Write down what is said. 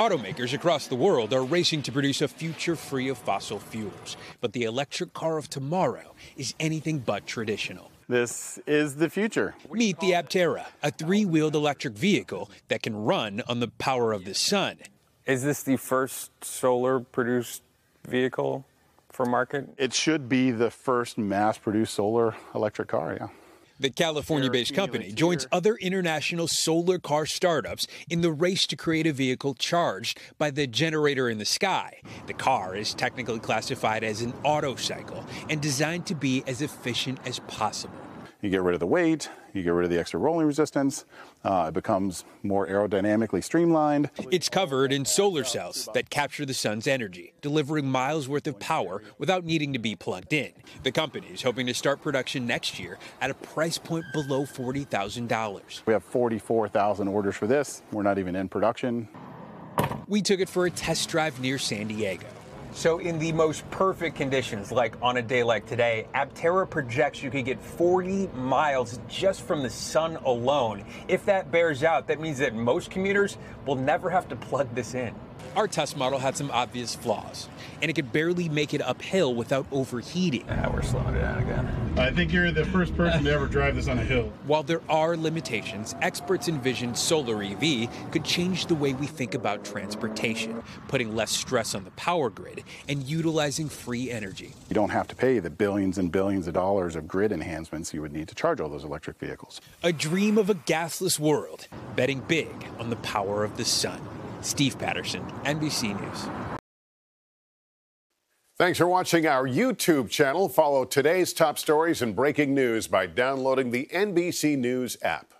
Automakers across the world are racing to produce a future free of fossil fuels. But the electric car of tomorrow is anything but traditional. This is the future. Meet the Aptera, a three wheeled electric vehicle that can run on the power of the sun. Is this the first solar produced vehicle for market? It should be the first mass produced solar electric car, yeah. The California based company joins other international solar car startups in the race to create a vehicle charged by the generator in the sky. The car is technically classified as an autocycle and designed to be as efficient as possible. You get rid of the weight, you get rid of the extra rolling resistance, uh, it becomes more aerodynamically streamlined. It's covered in solar cells that capture the sun's energy, delivering miles worth of power without needing to be plugged in. The company is hoping to start production next year at a price point below $40,000. We have 44,000 orders for this. We're not even in production. We took it for a test drive near San Diego. So, in the most perfect conditions, like on a day like today, Aptera projects you could get 40 miles just from the sun alone. If that bears out, that means that most commuters will never have to plug this in. Our test model had some obvious flaws, and it could barely make it uphill without overheating. Yeah, we're slowing it down again. I think you're the first person to ever drive this on a hill. While there are limitations, experts envision solar EV could change the way we think about transportation, putting less stress on the power grid and utilizing free energy. You don't have to pay the billions and billions of dollars of grid enhancements you would need to charge all those electric vehicles. A dream of a gasless world, betting big on the power of the sun. Steve Patterson, NBC News. Thanks for watching our YouTube channel. Follow today's top stories and breaking news by downloading the NBC News app.